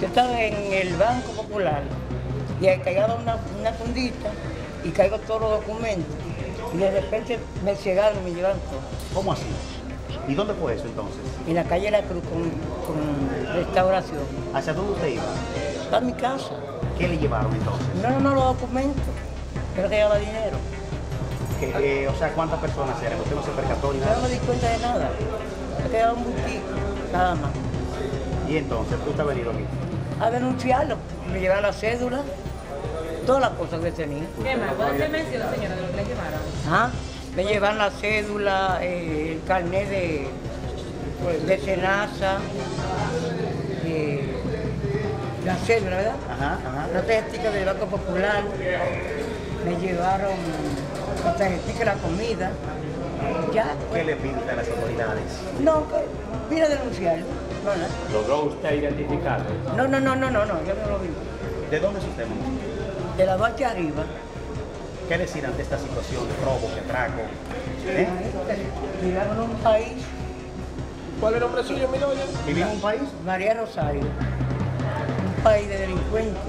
Yo estaba en el Banco Popular y ahí caigaba una, una fundita y caigo todos los documentos. Y de repente me llegaron y me llevaron todo. ¿Cómo así? ¿Y dónde fue eso entonces? En la calle La Cruz con, con restauración. ¿Hacia dónde usted iba? Para mi casa. ¿Qué le llevaron entonces? No, no, no, los documentos. Pero que llevaba dinero. Que, eh, o sea, ¿cuántas personas eran? ¿Usted no se percató ni Yo no nada? me di cuenta de nada. Me quedaba un bultico, nada más. Y entonces, ¿usted ha venido aquí? A denunciarlo. Me llevaron la cédula, todas las cosas que tenía. ¿Qué más? ¿Puede hacer mención, señora, de lo que le llevaron? ¿Ah? Me llevan la cédula, eh, el carnet de, de Senasa, eh, la cédula, ¿verdad? Ajá, ajá. La tarjetita del Banco Popular, me llevaron la tarjetita de la comida. Ya, ¿Qué le pide usted a las autoridades? no, que vine a denunciarlo. No. ¿Logró usted identificarlo? No, no, no, no, no, no, yo no lo vi. ¿De dónde es usted, mamá? De la noche arriba, ¿Qué decir ante esta situación de robo, de atraco? ¿Eh? a un país, ¿Cuál es el nombre suyo, mi doña? ¿Vivimos en un país? María Rosario, un país de delincuentes.